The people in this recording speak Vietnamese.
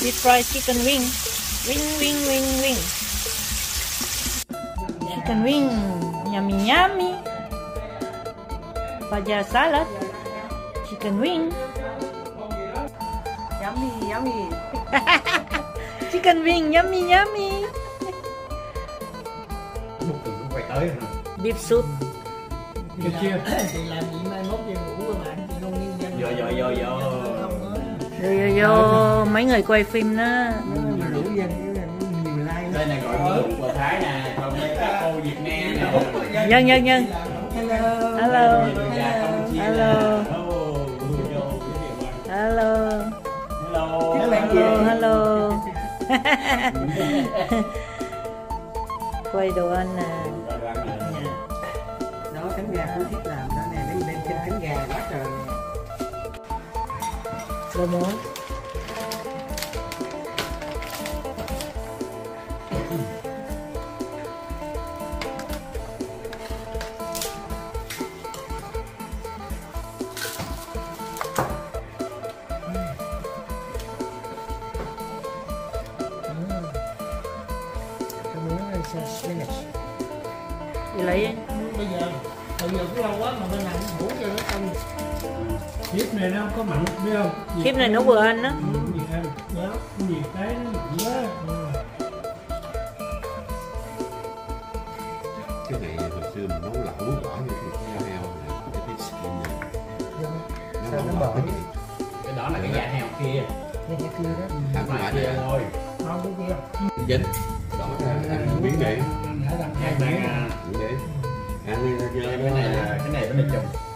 deep fried chicken wing. Wing wing wing wing. Chicken wing. Yummy yummy. Paja salad. Chicken wing. Yummy yummy. Chicken wing yummy yummy. Phải tới beef soup. Chưa chưa chị làm gì mai mốt về ngủ với bạn? Chị không nhân dân Dạ, dạ, dạ, dạ. không á Mấy người quay phim đó. Mà đủ dân chứ là nhiều like đây này gọi là lục của thái nè còn đây các cô việt nam nè. Nhân nhân nhân. Hello. Hello. Hello. hello. Hello. Hello. Quay đồ ăn nè. Đó cánh gà tôi thích làm đó nè đem thêm cánh gà quá trời. Đồ muốn spinach đi lấy bây giờ bây giờ cũng lâu quá mà bên cũng ngủ cho nó xong. Clip này nó không có mặn biết không? Clip này nó vừa ăn á. Ừ, Gì ăn đó, gì cái nó mặn quá. cái này hồi xưa mình nấu lẩu bỏ vô thịt heo heo nè cái cái skin này. Sao nó bỏ cái gì cái đó là cái da heo kia. Cái kia đó ăn kia dính đó là ăn miếng này ăn miếng này ăn đi này cái này là cái này cái này trùng